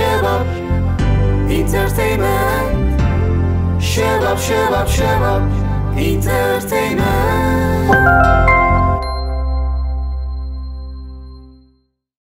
Shabab Entertainment. Shabab Shabab Shabab Entertainment.